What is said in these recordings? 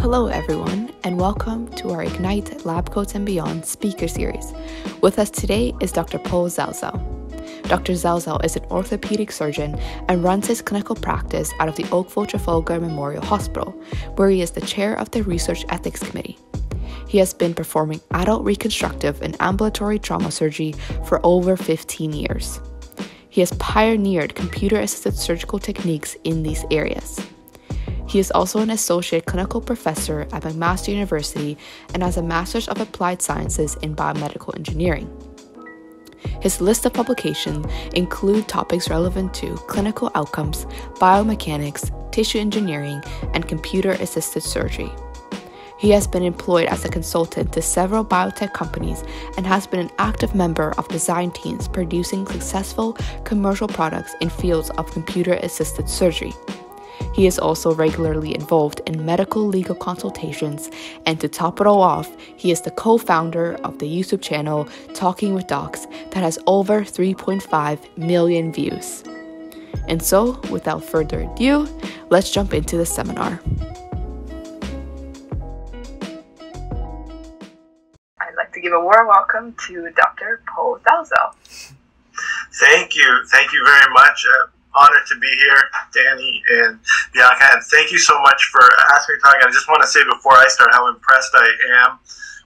Hello, everyone, and welcome to our Ignite Lab Coats and Beyond speaker series. With us today is Dr. Paul Zalzal. Dr. Zalzal is an orthopedic surgeon and runs his clinical practice out of the Oakville Trafalgar Memorial Hospital, where he is the chair of the Research Ethics Committee. He has been performing adult reconstructive and ambulatory trauma surgery for over 15 years. He has pioneered computer assisted surgical techniques in these areas. He is also an associate clinical professor at McMaster University and has a Master's of Applied Sciences in Biomedical Engineering. His list of publications include topics relevant to clinical outcomes, biomechanics, tissue engineering, and computer assisted surgery. He has been employed as a consultant to several biotech companies and has been an active member of design teams producing successful commercial products in fields of computer assisted surgery. He is also regularly involved in medical legal consultations, and to top it all off, he is the co founder of the YouTube channel Talking with Docs that has over 3.5 million views. And so, without further ado, let's jump into the seminar. Give a warm welcome to Dr. Paul Zalzal. Thank you. Thank you very much. Uh, honored to be here, Danny and Bianca, and thank you so much for asking me to talk. I just want to say before I start how impressed I am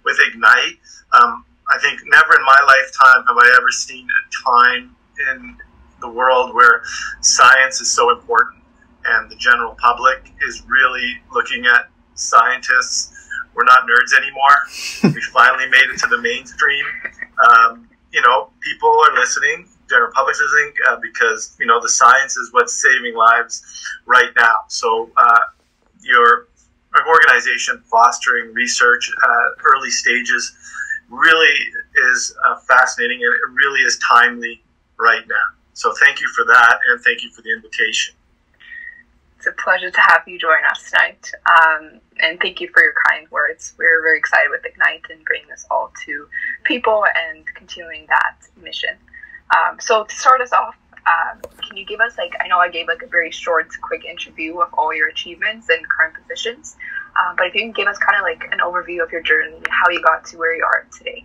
with Ignite. Um, I think never in my lifetime have I ever seen a time in the world where science is so important and the general public is really looking at scientists. We're not nerds anymore. we finally made it to the mainstream. Um, you know, people are listening general public listening uh, because you know the science is what's saving lives right now. So uh, your organization fostering research at early stages really is uh, fascinating and it really is timely right now. So thank you for that and thank you for the invitation. It's a pleasure to have you join us tonight. Um, and thank you for your kind words. We're very excited with Ignite and bringing this all to people and continuing that mission. Um, so to start us off, um, can you give us like I know I gave like a very short, quick interview of all your achievements and current positions, um, but if you can give us kind of like an overview of your journey, how you got to where you are today.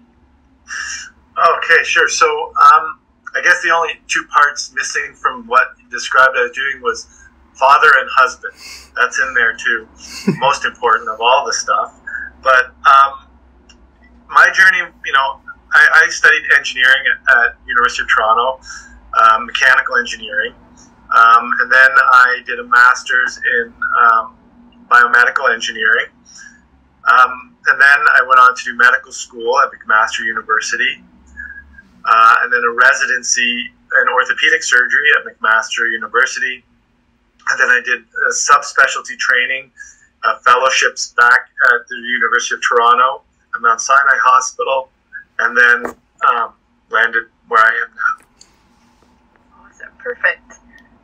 Okay, sure. So um, I guess the only two parts missing from what you described as doing was father and husband. That's in there too. Most important of all the stuff. But um, my journey, you know, I, I studied engineering at, at, University of Toronto, um, mechanical engineering, um, and then I did a master's in um, biomedical engineering, um, and then I went on to do medical school at McMaster University, uh, and then a residency in orthopedic surgery at McMaster University, and then I did a subspecialty training, uh, fellowships back at the University of Toronto at Mount Sinai Hospital and then um, landed where I am now. Awesome, perfect.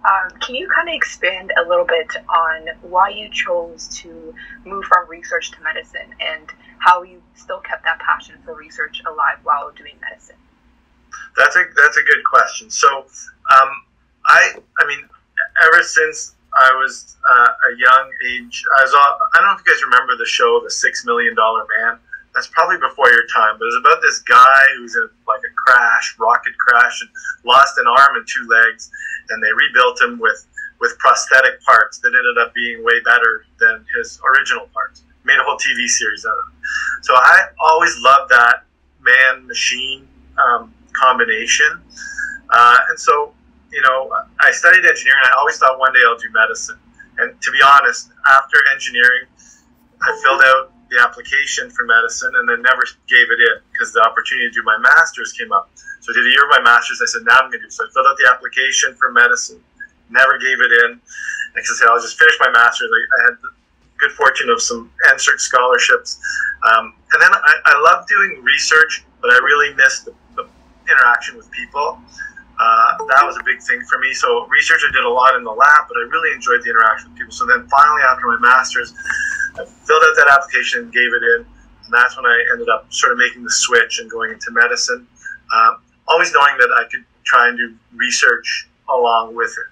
Um, can you kind of expand a little bit on why you chose to move from research to medicine and how you still kept that passion for research alive while doing medicine? That's a that's a good question. So, um, I I mean, ever since I was uh, a young age, I was I don't know if you guys remember the show, The Six Million Dollar Man that's probably before your time, but it's about this guy who's in like a crash, rocket crash, and lost an arm and two legs, and they rebuilt him with with prosthetic parts that ended up being way better than his original parts. Made a whole TV series out of it. So I always loved that man machine um, combination, uh, and so you know I studied engineering. I always thought one day I'll do medicine, and to be honest, after engineering, I filled out the application for medicine and then never gave it in because the opportunity to do my master's came up. So I did a year of my master's. I said, now I'm going to do. So I filled out the application for medicine, never gave it in. And I said, I'll just finish my master's. I, had the good fortune of some NSERC scholarships. Um, and then I, I love doing research, but I really missed the, the interaction with people. Uh, that was a big thing for me. So research I did a lot in the lab, but I really enjoyed the interaction with people. So then finally, after my master's, I filled out that application, and gave it in, And that's when I ended up sort of making the switch and going into medicine, um, always knowing that I could try and do research along with it.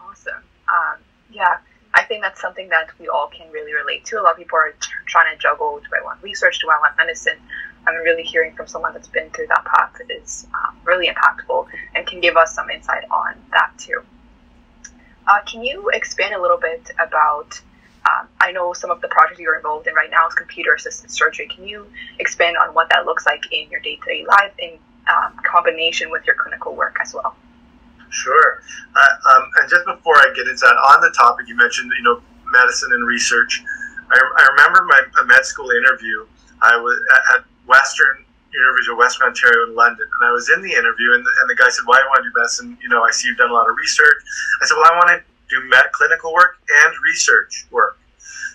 Awesome. Um, yeah, I think that's something that we all can really relate to. A lot of people are trying to juggle do I want research, do I want medicine? I'm really hearing from someone that's been through that path is um, really impactful and can give us some insight on that too. Uh, can you expand a little bit about? Um, I know some of the projects you're involved in right now is computer assisted surgery. Can you expand on what that looks like in your day to day life in um, combination with your clinical work as well? Sure. Uh, um, and just before I get into that, on the topic you mentioned, you know, medicine and research. I, I remember my med school interview. I was at Western University of Western Ontario in London. And I was in the interview, and the, and the guy said, Why do you want to do medicine? You know, I see you've done a lot of research. I said, Well, I want to do med- clinical work and research work.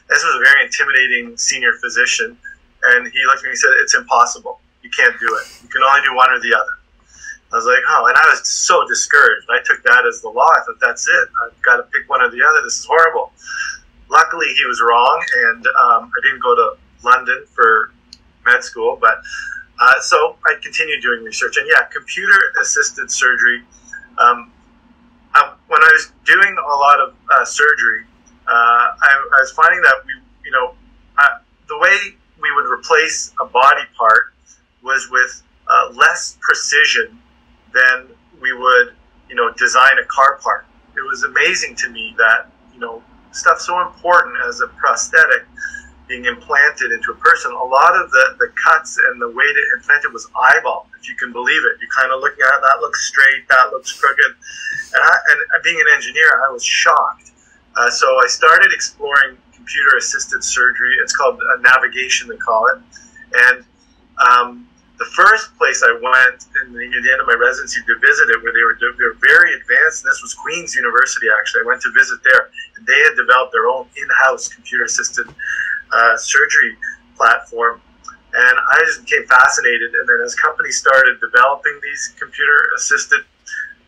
This was a very intimidating senior physician. And he looked at me and said, It's impossible. You can't do it. You can only do one or the other. I was like, oh, and I was so discouraged. I took that as the law. I thought, that's it. I've got to pick one or the other. This is horrible. Luckily, he was wrong, and um, I didn't go to London for med school, but uh, so I continued doing research. And yeah, computer assisted surgery. Um, I, when I was doing a lot of uh, surgery, uh, I, I, was finding that we, you know, the way we would replace a body part was with uh, less precision than we would, you know, design a car part. It was amazing to me that, you know, stuff so important as a prosthetic being implanted into a person, a lot of the, the cuts and the way to implant it was eyeball, if you can believe it. You're kind of looking at it, that looks straight, that looks crooked. And, I, and being an engineer, I was shocked. Uh, so I started exploring computer assisted surgery. It's called uh, navigation, they call it. And um, the first place I went in the, the end of my residency to visit it, where they were, they were very advanced, and this was Queen's University actually. I went to visit there, and they had developed their own in house computer assisted uh, surgery platform. And I just became fascinated. And then as companies started developing these computer assisted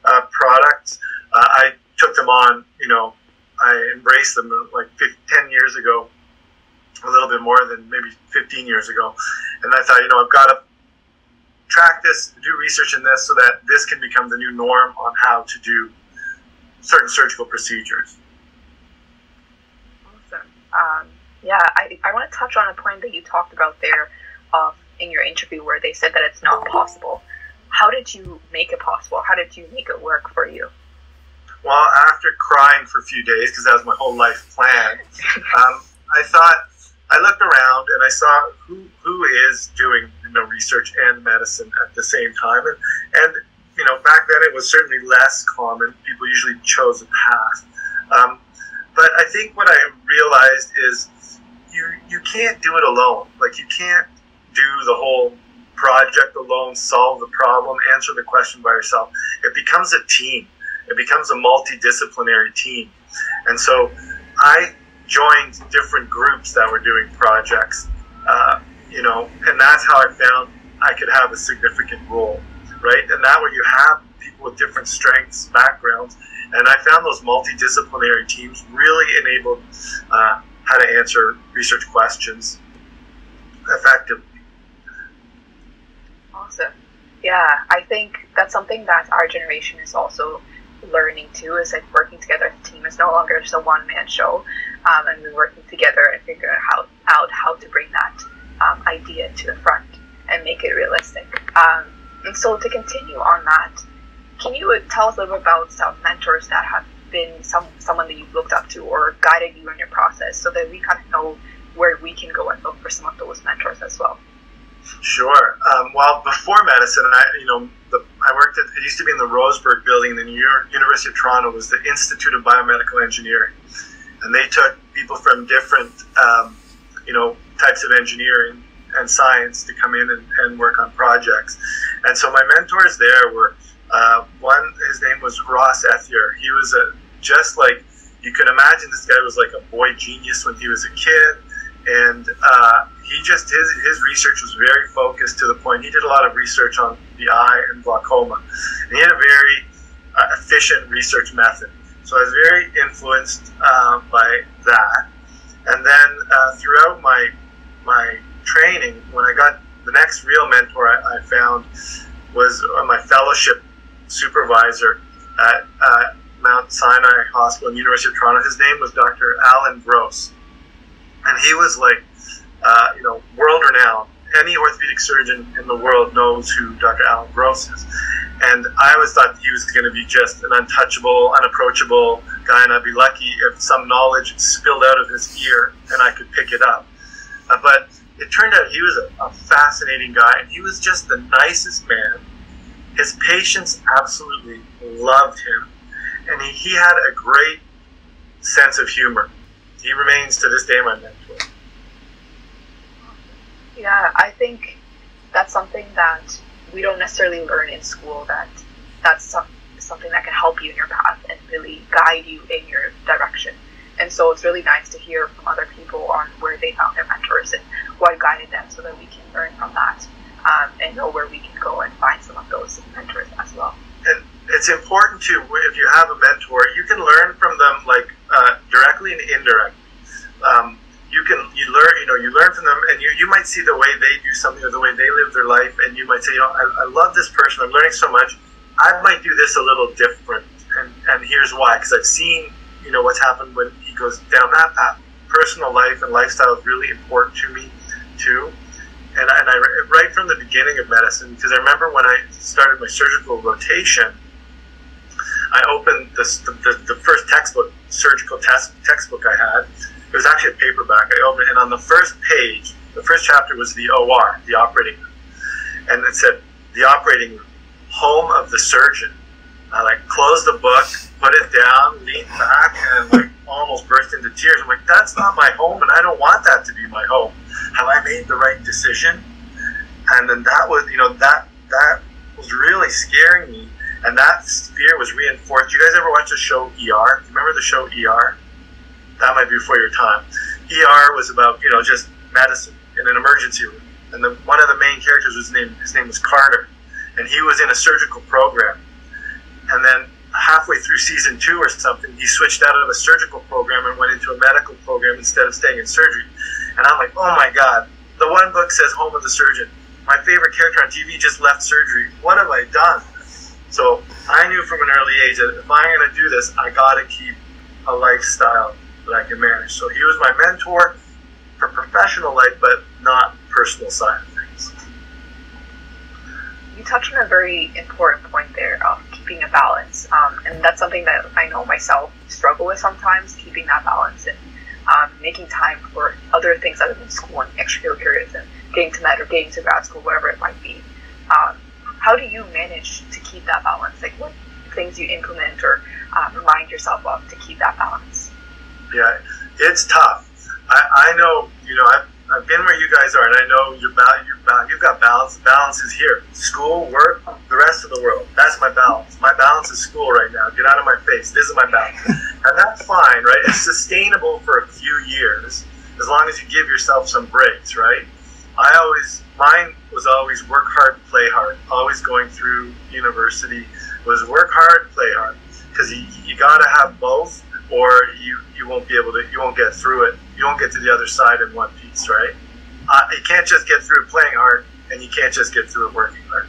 uh, products, uh, I took them on, you know, I embraced them like 50, 10 years ago, a little bit more than maybe 15 years ago. And I thought, you know, I've got to track this, do research in this so that this can become the new norm on how to do certain surgical procedures. Awesome. Um, yeah, I, I want to touch on a point that you talked about there uh, in your interview where they said that it's not possible. How did you make it possible? How did you make it work for you? Well, after crying for a few days, because that was my whole life plan, um, I thought, I looked around and I saw who, who is doing you know, research and medicine at the same time. And, and, you know, back then it was certainly less common. People usually chose a path. Um, but I think what I realized is you you can't do it alone. Like you can't do the whole project alone, solve the problem, answer the question by yourself. It becomes a team. It becomes a multidisciplinary team. And so I joined different groups that were doing projects, uh, you know, and that's how I found I could have a significant role, right? And that way you have people with different strengths, backgrounds, and I found those multidisciplinary teams really enabled uh, how to answer research questions effectively. Awesome. Yeah, I think that's something that our generation is also learning too. Is like working together as a team. It's no longer just a one man show, um, and we're working together and figuring out out how to bring that um, idea to the front and make it realistic. Um, and so to continue on that, can you tell us a little bit about some mentors that have been some someone that you've looked up to or guided you in your process so that we kind of know where we can go and look for some of those mentors as well? Sure. Um, well, before medicine, I you know the, I worked at it used to be in the Rosebrugh building. In the University of Toronto was the Institute of Biomedical Engineering, and they took people from different um, you know types of engineering and science to come in and, and work on projects. And so my mentors there were uh, one. His name was Ross Ethier. He was a just like you can imagine this guy was like a boy genius when he was a kid and uh, he just his, his research was very focused to the point he did a lot of research on the eye and glaucoma and he had a very uh, efficient research method. So i was very influenced uh, by that and then uh, throughout my my training, when I got the next real mentor I, I found was uh, my fellowship supervisor at Mount Sinai Hospital in University of Toronto. His name was Dr. Allan Gross, and he was like, uh, you know, world renowned. Any orthopedic surgeon in the world knows who Dr. Allan Gross is. And I always thought he was going to be just an untouchable, unapproachable guy, and I'd be lucky if some knowledge spilled out of his ear and I could pick it up. Uh, but it turned out he was a, a fascinating guy, and he was just the nicest man. His patients absolutely loved him, and he, he had a great sense of humor. He remains to this day my mentor. Yeah, I think that's something that we don't necessarily learn in school. That that's some, something that can help you in your path and really guide you in your direction. And so it's really nice to hear from other people on where they found their mentors and what guided them so that we can learn from that um, and know where we can go and find some of those mentors as well. It's important to, if you have a mentor, you can learn from them like uh, directly and indirectly. Um, you can you learn you know you learn from them and you, you might see the way they do something or the way they live their life and you might say you know I, I love this person I'm learning so much I might do this a little different and and here's why because I've seen you know what's happened when he goes down that path. Personal life and lifestyle is really important to me too. And, I, and I right from the beginning of medicine because I remember when I started my surgical rotation, I opened this, the, the, the first textbook, surgical test, textbook I had. It was actually a paperback. I opened it, and on the first page, the first chapter was the OR, the operating room, and it said the operating room, home of the surgeon. I like closed the book, put it down, leaned back, and like almost burst into tears. I'm like, that's not my home, and I don't want that to be my home. Have I made the right decision? And then that was, you know, that that was really scaring me, and that fear was reinforced. You guys ever watch the show ER? Remember the show ER? That might be before your time. ER was about, you know, just medicine in an emergency room, and the, one of the main characters was named his name was Carter, and he was in a surgical program, and then halfway through season two or something, he switched out of a surgical program and went into a medical program instead of staying in surgery. And I'm like, oh my god, the one book says home of the surgeon. My favorite character on TV just left surgery. What have I done? So I knew from an early age that if I'm going to do this, I got to keep a lifestyle that I can manage. So he was my mentor for professional life, but not personal side of things. You touched on a very important point there of keeping a balance. Um, and that's something that I know myself struggle with sometimes, keeping that balance and um, making time for other things other than school and extracurriculars and getting to med or getting to grad school, whatever it might be. Um, how do you manage to keep that balance? Like what things you implement or um, remind yourself of to keep that balance? Yeah, it's tough. I, I know, you know, I've I've been where you guys are, and I know you're, ba- you're ba- you've got balance. Balance is here. School, work, the rest of the world. That's my balance. My balance is school right now. Get out of my face. This is my balance. and that's fine, right? It's sustainable for a few years as long as you give yourself some breaks, right? I always, mine was always work hard, play hard. Always going through university was work hard, play hard. Because you, you got to have both or you, you won't be able to, you won't get through it. You won't get to the other side in one piece, right? Uh, you can't just get through playing hard, and you can't just get through it working hard.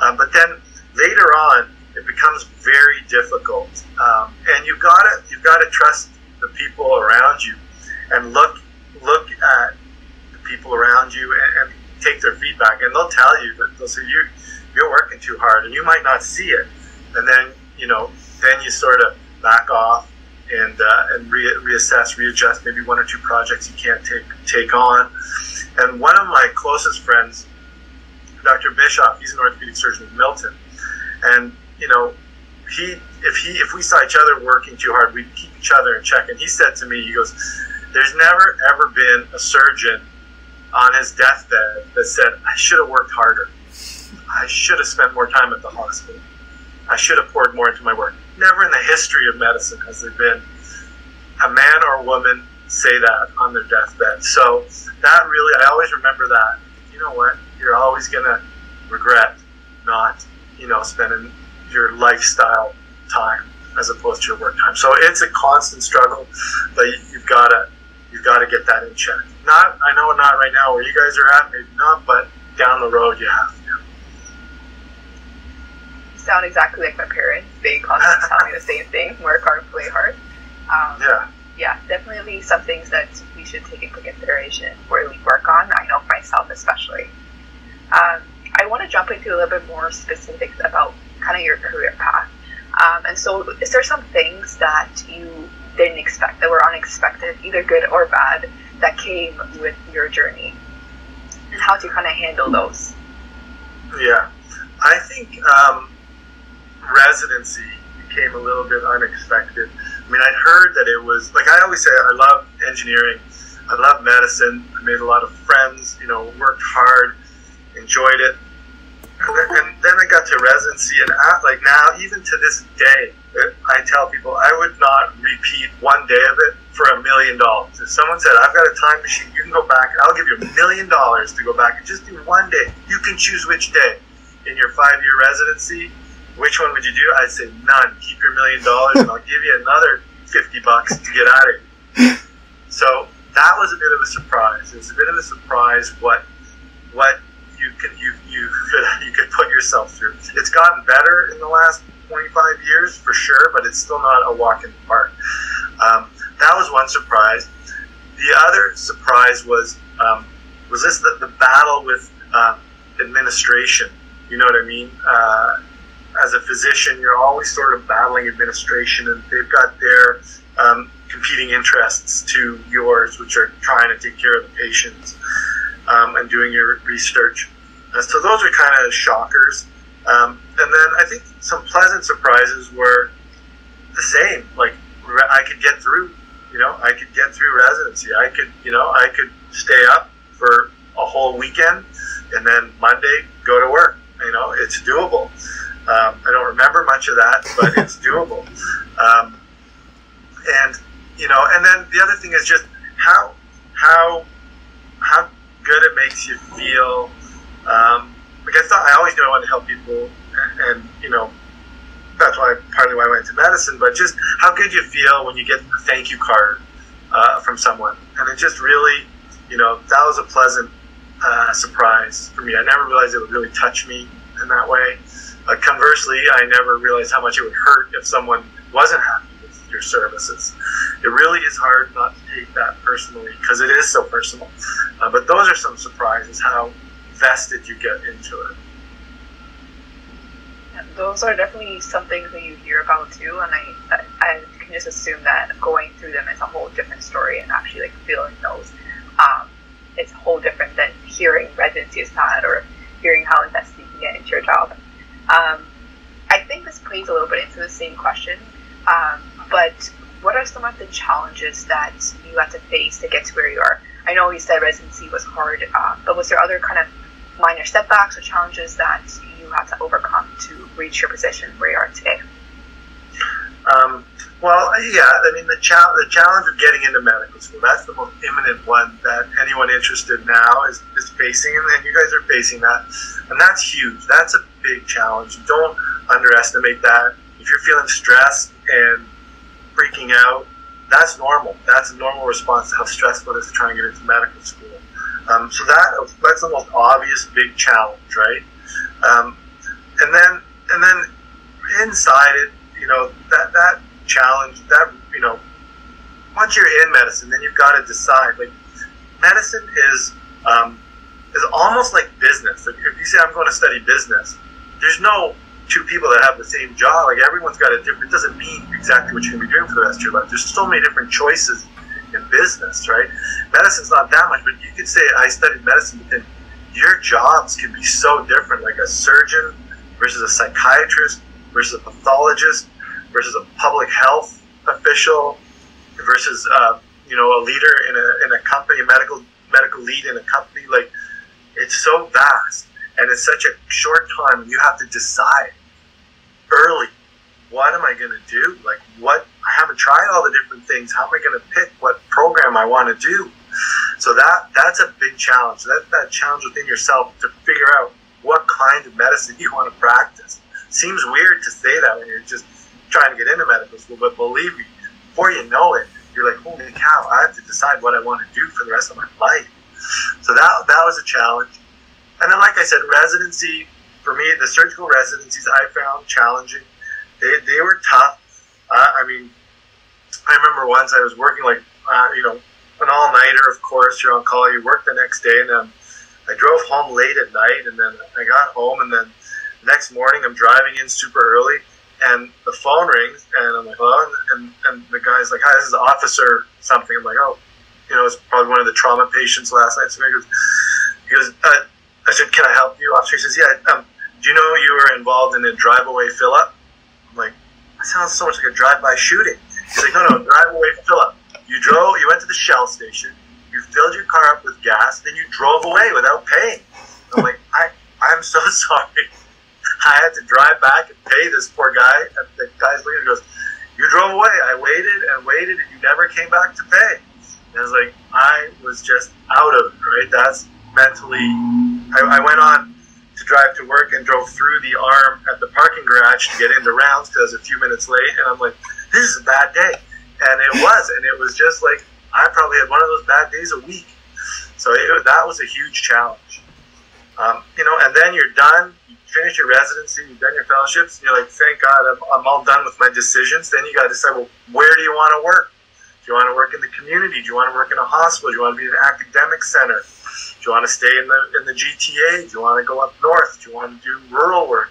Um, but then later on, it becomes very difficult, um, and you've got to you've got to trust the people around you, and look look at people around you and, and take their feedback, and they'll tell you that they'll say you you're working too hard, and you might not see it, and then you know then you sort of back off and uh, and re- reassess, readjust maybe one or two projects you can't take take on. And one of my closest friends, Dr. Bischoff, he's an orthopedic surgeon in Milton, and you know, he if he if we saw each other working too hard, we'd keep each other in check. And he said to me, he goes, "There's never ever been a surgeon on his deathbed that said I should have worked harder. I should have spent more time at the hospital." I should have poured more into my work. Never in the history of medicine has there been a man or a woman say that on their deathbed. So that really, I always remember that. You know what? You're always going to regret not, you know, spending your lifestyle time as opposed to your work time. So it's a constant struggle, but you've got to you've got to get that in check. Not, I know not right now where you guys are at, maybe not, but down the road you have to. Sound exactly like my parents. They constantly tell me the same thing: work hard, play hard. Um, yeah. Yeah, definitely some things that we should take into consideration where we work on. I know myself especially. Um, I want to jump into a little bit more specifics about kind of your career path. Um, and so, is there some things that you didn't expect that were unexpected, either good or bad, that came with your journey? And how to kind of handle those? Yeah, I think um, residency came a little bit unexpected. I mean, I'd heard that it was like I always say, I love engineering, I love medicine, I made a lot of friends, you know, worked hard, enjoyed it. And then, I got to residency, and at, like now, even to this day, I tell people I would not repeat one day of it for a million dollars. If someone said, I've got a time machine, you can go back, I'll give you a million dollars to go back and just do one day. You can choose which day in your five year residency. Which one would you do? I'd say none. Keep your million dollars and I'll give you another 50 bucks to get out of here. So that was a bit of a surprise. It was a bit of a surprise what what you could you you could you could put yourself through. It's gotten better in the last 25 years for sure, but it's still not a walk in the park. Um, that was one surprise. The other surprise was um, was this the, the battle with uh, administration. You know what I mean? Uh, as a physician, you're always sort of battling administration, and they've got their um, competing interests to yours, which are trying to take care of the patients um, and doing your research. Uh, so those are kind of shockers. Um, and then I think some pleasant surprises were the same. Like I could get through, you know, I could get through residency. I could, you know, I could stay up for a whole weekend and then Monday go to work. You know, it's doable. Um, I don't remember much of that, but it's doable. Um, and you know, and then the other thing is just how how how good it makes you feel. Um, I wanted to help people, and, and you know, that's why partly why I went to medicine. But just how good you feel when you get a thank you card uh, from someone, and it just really, you know, that was a pleasant uh, surprise for me. I never realized it would really touch me in that way. Uh, conversely, I never realized how much it would hurt if someone wasn't happy with your services. It really is hard not to take that personally because it is so personal. Uh, but those are some surprises how vested you get into it. Those are definitely some things that you hear about too, and I I can just assume that going through them is a whole different story, and actually like feeling those, um, it's a whole different than hearing residency is bad or hearing how invested you can get into your job. Um, I think this plays a little bit into the same question, um, but what are some of the challenges that you had to face to get to where you are? I know you said residency was hard, uh, but was there other kind of minor setbacks or challenges that you had to overcome to reach your position where you are today? Um, well, yeah, I mean, the, cha- the challenge of getting into medical school, that's the most imminent one that anyone interested now is, is facing, and you guys are facing that. And that's huge. That's a big challenge. Don't underestimate that. If you're feeling stressed and freaking out, that's normal. That's a normal response to how stressful it is to try and get into medical school. Um, so that that's the most obvious big challenge, right? Um, and then and then inside it, you know, that that challenge, that you know, once you're in medicine, then you've got to decide. Like, medicine is um, is almost like business. Like, if you say I'm going to study business, there's no two people that have the same job. Like everyone's got a different. It doesn't mean exactly what you're going to be doing for the rest of your life. There's so many different choices in business, right? Medicine's not that much, but you could say I studied medicine, then your jobs can be so different. Like a surgeon versus a psychiatrist versus a pathologist versus a public health official versus uh, you know a leader in a, in a company, a medical medical lead in a company. Like it's so vast and it's such a short time. You have to decide early. What am I going to do? Like what? Haven't tried all the different things. How am I going to pick what program I want to do? So that that's a big challenge. That that challenge within yourself to figure out what kind of medicine you want to practice. Seems weird to say that when you're just trying to get into medical school, but believe me, before you know it, you're like, holy cow, I have to decide what I want to do for the rest of my life. So that that was a challenge. And then, like I said, residency for me, the surgical residencies I found challenging. They, they were tough. Uh, I mean, I remember once I was working like uh, you know an all nighter. Of course, you're on call. You work the next day, and then I drove home late at night, and then I got home, and then next morning I'm driving in super early, and the phone rings, and I'm like, oh, and, and the guy's like, hi, this is officer something. I'm like, oh, you know, it's probably one of the trauma patients last night. So he goes, he goes uh, I said, can I help you, officer? He says, yeah. Um, do you know you were involved in a drive-away fill-up? I'm like, that sounds so much like a drive-by shooting. He's like, no, no, drive-away fill-up. You drove, you went to the Shell station, you filled your car up with gas, then you drove away without paying. I'm like, I, I'm so sorry. I had to drive back and pay this poor guy. And the guy's looking and goes, You drove away. I waited and waited and you never came back to pay. And I was like, I was just out of it, right? That's mentally. I, I went on to drive to work and drove through the arm at the parking garage to get into rounds because I was a few minutes late. And I'm like, This is a bad day. And it was. And it was just like, I probably had one of those bad days a week. So it, that was a huge challenge. Um, you know, and then you're done you finish your residency, you've done your fellowships, and you're like, thank God, I'm, I'm all done with my decisions. Then you got to decide, well, where do you want to work? Do you want to work in the community? Do you want to work in a hospital? Do you want to be in an academic center? Do you want to stay in the in the GTA? Do you want to go up north? Do you want to do rural work?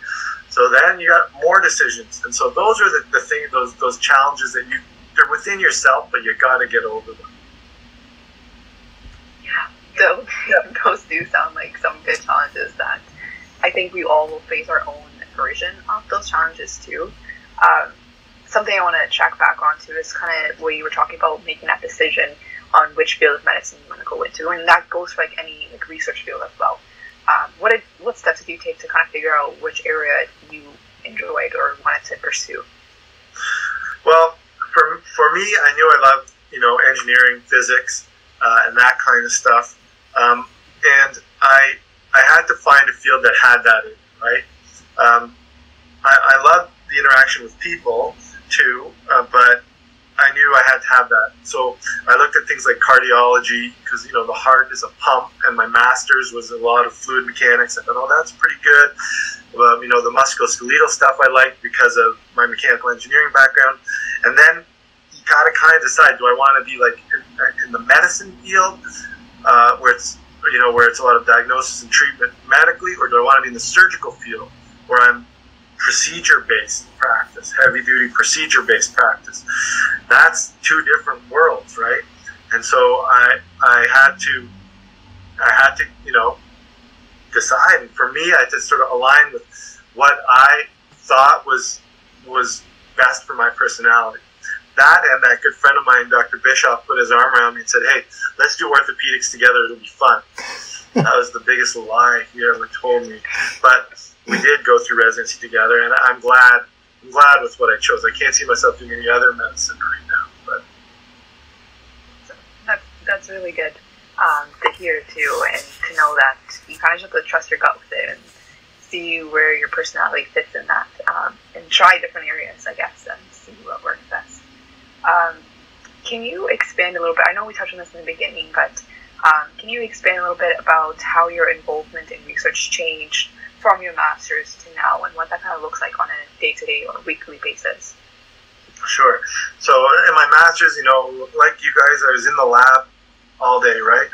So then you got more decisions, and so those are the, the thing, those those challenges that you they're within yourself, but you got to get over them. Yeah, those, those do sound like some good challenges that I think we all will face our own version of those challenges too. Um, something I want to check back onto is kind of what you were talking about making that decision on which field of medicine you want to go into, and that goes for like any like research field as well. Um, what did, what steps did you take to kind of figure out which area you enjoyed or wanted to pursue? Well, for for me, I knew I loved you know engineering, physics, uh, and that kind of stuff, um, and I I had to find a field that had that in right? Um, I, I love the interaction with people too, uh, but I knew I had to have that. So I looked at things like cardiology because you know the heart is a pump, and my master's was a lot of fluid mechanics. I thought, oh, that's pretty good. You know, the musculoskeletal stuff I liked because of my mechanical engineering background, and then you gotta kind of decide: do I want to be like in, in the medicine field, uh, where it's you know, where it's a lot of diagnosis and treatment medically, or do I want to be in the surgical field where I'm procedure based practice, heavy duty procedure based practice? That's two different worlds, right? And so I I had to I had to you know decide. And for me, I had to sort of align with what I thought was was best for my personality that and that good friend of mine, Dr. Bischoff, put his arm around me and said, "Hey, let's do orthopedics together. It'll be fun." that was the biggest lie he ever told me. But we did go through residency together, and I'm glad. I'm glad with what I chose. I can't see myself doing any other medicine right now. But that's that's really good um, to hear too, and to know that you kind of just have to trust your gut with it and see where your personality fits in that, um, and try different areas, I guess, and see what works best. Um, can you expand a little bit? I know we touched on this in the beginning, but um, can you expand a little bit about how your involvement in research changed from your master's to now and what that kind of looks like on a day to day or weekly basis? Sure. So in my master's, you know, like you guys, I was in the lab all day, right?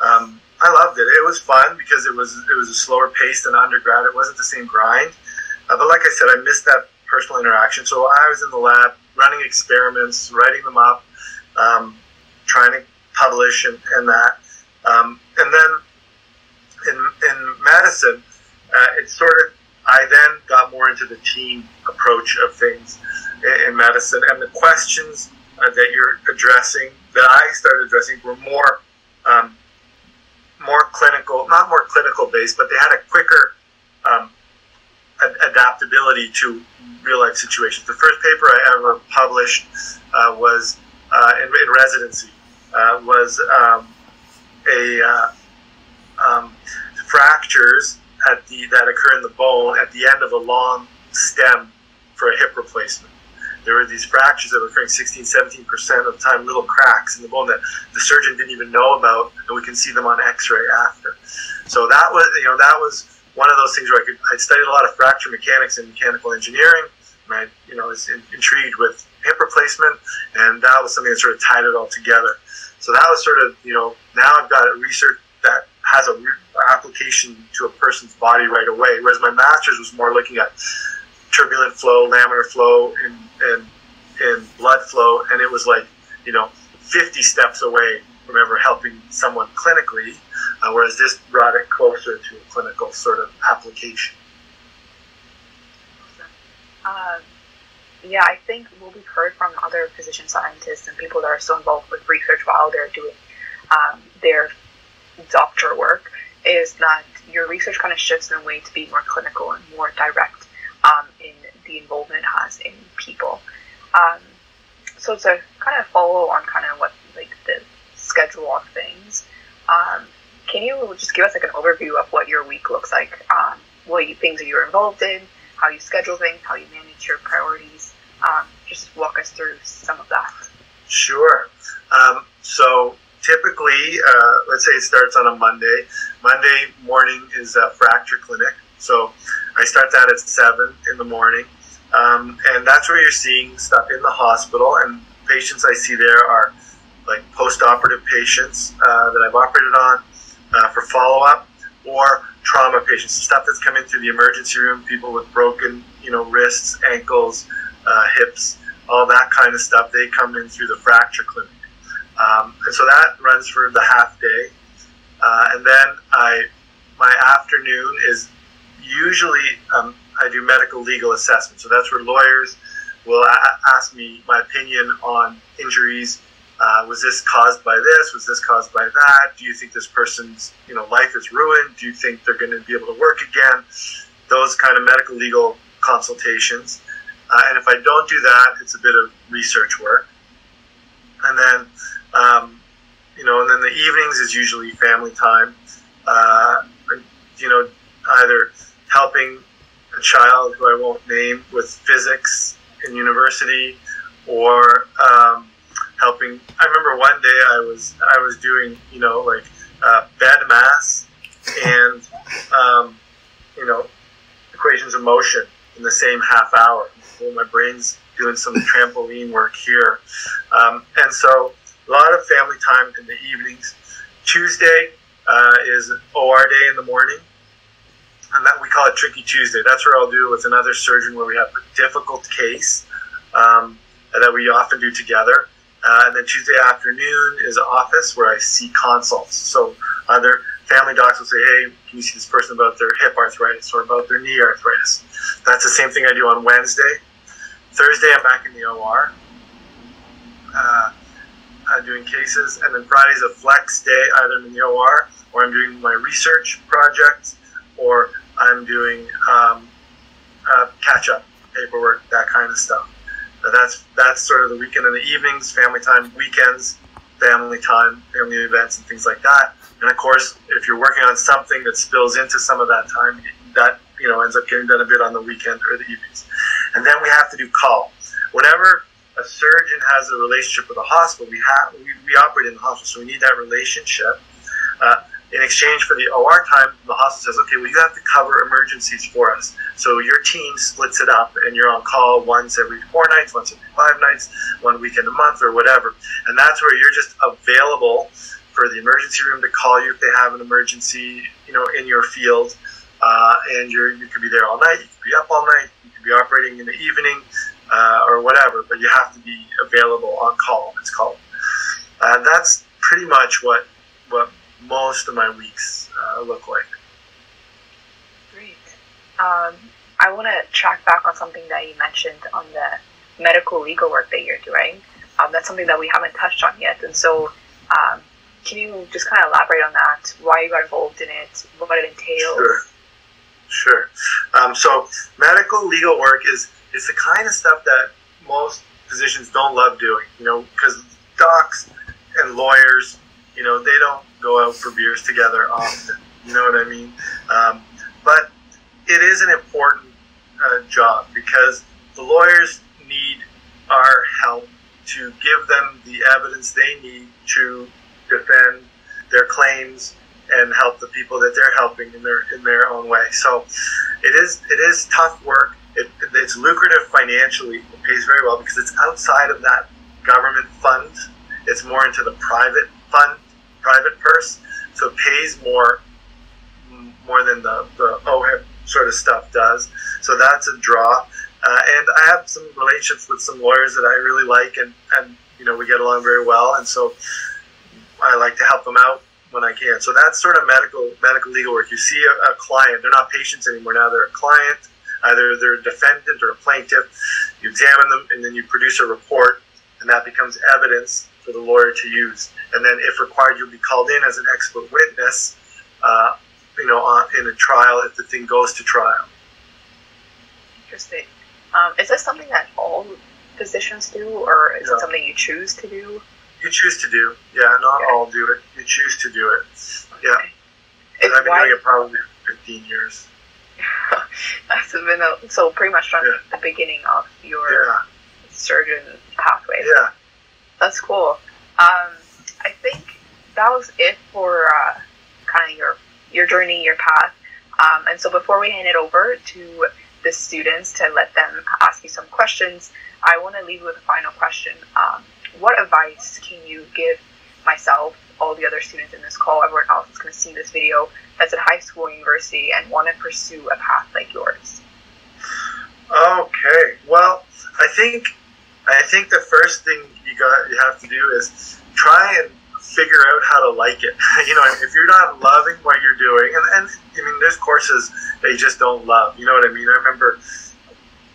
Um, I loved it. It was fun because it was it was a slower pace than undergrad. It wasn't the same grind, uh, but like I said, I missed that personal interaction. So I was in the lab running experiments, writing them up, um, trying to publish and, and that. Um, and then in, in medicine, uh, it's sort of, I then got more into the team approach of things in, in medicine. And the questions uh, that you're addressing, that I started addressing, were more um, more clinical, not more clinical based, but they had a quicker um, adaptability to real life situations. The first paper I ever published uh, was uh, in, in, residency uh, was um, a uh, um, fractures at the that occur in the bone at the end of a long stem for a hip replacement. there were these fractures that were occurring 16, 17 percent of the time, little cracks in the bone that the surgeon didn't even know about, and we can see them on X-ray after. So that was, you know, that was one of those things where I could, I studied a lot of fracture mechanics and mechanical engineering, and I, you know, was in, intrigued with hip replacement, and that was something that sort of tied it all together. So that was sort of, you know, now I've got a research that has a application to a person's body right away, whereas my master's was more looking at turbulent flow, laminar flow, and, and, and blood flow, and it was like, you know, 50 steps away from ever helping someone clinically, uh, whereas this brought it closer to a clinical sort of application. Um, yeah, I think what we've heard from other physician scientists and people that are so involved with research while they're doing um, their doctor work is that your research kind of shifts in a way to be more clinical and more direct um, in the involvement it has in people. Um, so to kind of follow on kind of what like the schedule of things, um, can you just give us like an overview of what your week looks like? Um, what you, things that you're involved in, how you schedule things, how you manage your priorities. Um, just walk us through some of that. Sure. Um, so typically, uh, let's say it starts on a Monday. Monday morning is a fracture clinic. So I start that at 7 in the morning. Um, and that's where you're seeing stuff in the hospital. And patients I see there are like post operative patients uh, that I've operated on uh, for follow up or trauma patients, stuff that's coming through the emergency room, people with broken, you know, wrists, ankles, uh, hips, all that kind of stuff. They come in through the fracture clinic. Um, and so that runs for the half day. Uh, and then I, my afternoon is usually um, I do medical legal assessment. So that's where lawyers will a- ask me my opinion on injuries. Uh, was this caused by this? Was this caused by that? Do you think this person's you know life is ruined? Do you think they're going to be able to work again? Those kind of medical legal consultations. Uh, and if I don't do that, it's a bit of research work. And then um, you know, and then the evenings is usually family time. Uh, you know, either helping a child who I won't name with physics in university, or um, helping. I remember one day I was I was doing you know like uh, bed mass and um, you know equations of motion in the same half hour. Well, my brain's doing some trampoline work here, um, and so a lot of family time in the evenings. Tuesday uh, is OR day in the morning, and that we call it Tricky Tuesday. That's where I'll do with another surgeon where we have a difficult case um, that we often do together. Uh, and then Tuesday afternoon is office where I see consults. So other family docs will say, "Hey, can you see this person about their hip arthritis or about their knee arthritis?" That's the same thing I do on Wednesday. Thursday, I'm back in the OR. Uh, uh, doing cases, and then Friday's a flex day, either in the OR or I'm doing my research project, or I'm doing um, uh, catch up paperwork, that kind of stuff. Uh, that's that's sort of the weekend and the evenings, family time, weekends, family time, family events, and things like that. And of course, if you're working on something that spills into some of that time, that you know ends up getting done a bit on the weekend or the evenings. And then we have to do call. Whenever a surgeon has a relationship with a hospital, we have we, we operate in the hospital, so we need that relationship. Uh, in exchange for the OR time, the hospital says, okay, well, you have to cover emergencies for us. So your team splits it up, and you're on call once every four nights, once every five nights, one weekend a month, or whatever. And that's where you're just available for the emergency room to call you if they have an emergency, you know, in your field. Uh, and you're, you could be there all night, you could be up all night, you could be operating in the evening uh, or whatever, but you have to be available on call. It's called. And that's pretty much what what most of my weeks uh, look like. Great. Um, I want to track back on something that you mentioned on the medical legal work that you're doing. Um, that's something that we haven't touched on yet, and so. Um, can you just kind of elaborate on that? Why you got involved in it? What it entails? Sure. Sure. Um, so medical legal work is it's the kind of stuff that most physicians don't love doing, you know, because docs and lawyers, you know, they don't go out for beers together often. You know what I mean? Um, but it is an important uh, job because the lawyers need our help to give them the evidence they need to defend their claims and help the people that they're helping in their in their own way. So it is it is tough work. It, it's lucrative financially. It pays very well because it's outside of that government fund. It's more into the private fund, private purse. So it pays more more than the, the OHIP sort of stuff does. So that's a draw. Uh, and I have some relationships with some lawyers that I really like, and, and you know we get along very well, and so I like to help them out when I can. So that's sort of medical medical legal work. You see a, a client; they're not patients anymore now; they're a client. Either they're a defendant or a plaintiff. You examine them, and then you produce a report, and that becomes evidence for the lawyer to use. And then, if required, you'll be called in as an expert witness. Uh, you know, on, in a trial if the thing goes to trial. Interesting. Um, is this something that all physicians do, or is it something you choose to do? You choose to do. Yeah, not okay. all do it. You choose to do it. Okay. Yeah. And I've been doing it probably 15 years. That's been a, so pretty much from yeah. the beginning of your yeah. surgeon pathway. Yeah. That's cool. Um, I think that was it for uh, kind of your your journey, your path. Um, and so before we hand it over to the students to let them ask you some questions, I want to leave you with a final question. Um, what advice can you give myself, all the other students in this call, everyone else that's going to see this video that's at high school or university and want to pursue a path like yours? Okay. Well, I think I think the first thing you got you have to do is try and figure out how to like it. you know, if you're not loving what you're doing, and, and I mean, there's courses you just don't love. You know what I mean? I remember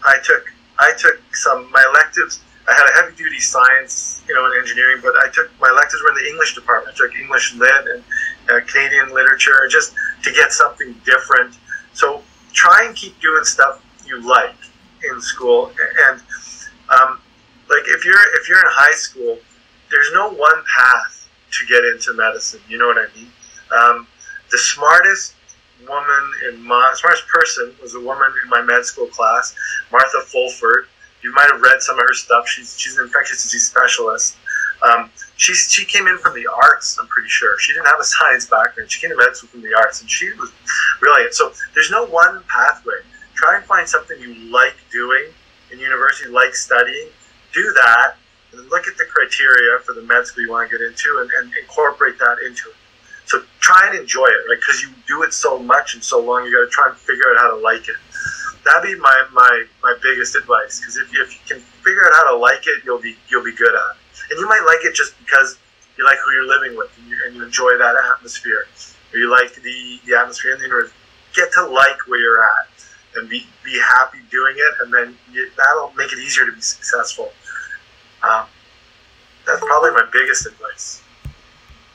I took I took some my electives. I had a heavy duty science, you know, in engineering, but I took my electives were in the English department. I took English lit and uh, Canadian literature just to get something different. So try and keep doing stuff you like in school, and um, like if you're if you're in high school, there's no one path to get into medicine. You know what I mean? Um, the smartest woman in my smartest person was a woman in my med school class, Martha Fulford. You might have read some of her stuff. She's she's an infectious disease specialist. Um, she she came in from the arts. I'm pretty sure she didn't have a science background. She came to med school from the arts, and she was brilliant. So there's no one pathway. Try and find something you like doing in university, like studying. Do that, and look at the criteria for the med school you want to get into and, and incorporate that into it. So try and enjoy it, right? Because you do it so much and so long, you got to try and figure out how to like it. That'd be my, my, my biggest advice. Because if you, if you can figure out how to like it, you'll be you'll be good at it. And you might like it just because you like who you're living with and you, and you enjoy that atmosphere, or you like the, the atmosphere in the universe. Get to like where you're at and be be happy doing it, and then you, that'll make it easier to be successful. Um, that's probably my biggest advice.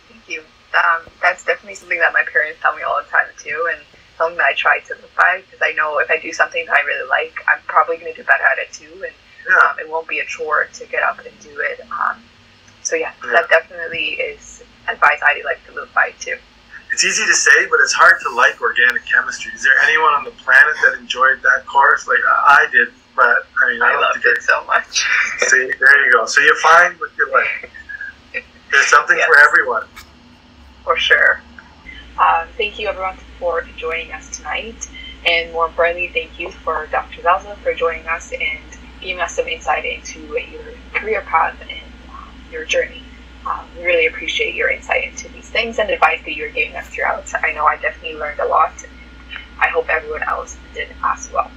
Thank you. Um, that's definitely something that my parents tell me all the time too, and something that I try to live by because I know if I do something that I really like, I'm probably going to do better at it too, and yeah. um, it won't be a chore to get up and do it. Um, so yeah, yeah, that definitely is advice I'd like to live by too. It's easy to say, but it's hard to like organic chemistry. Is there anyone on the planet that enjoyed that course? Like I did but I mean, I, I loved it so much. see, there you go. So you're fine with your like. There's something yes. for everyone. For sure. Um, thank you, everyone, for joining us tonight. And more importantly, thank you for Dr. Zalzal for joining us and giving us some insight into your career path and um, your journey. Um, we really appreciate your insight into these things and advice that you're giving us throughout. I know I definitely learned a lot. I hope everyone else did as well.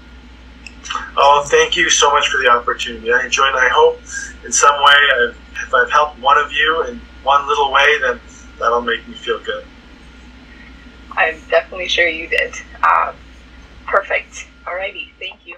Oh, thank you so much for the opportunity. I enjoyed. I hope in some way, I've, if I've helped one of you in one little way, then that'll make me feel good. I'm definitely sure you did. Um, perfect. Alrighty, thank you.